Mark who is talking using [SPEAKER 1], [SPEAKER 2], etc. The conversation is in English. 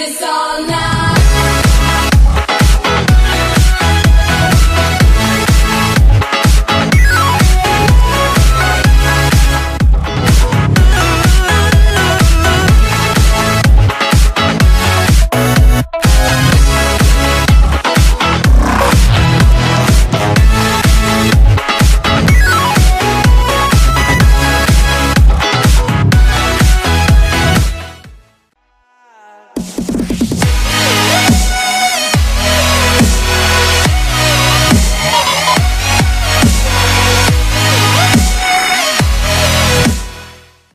[SPEAKER 1] this all night.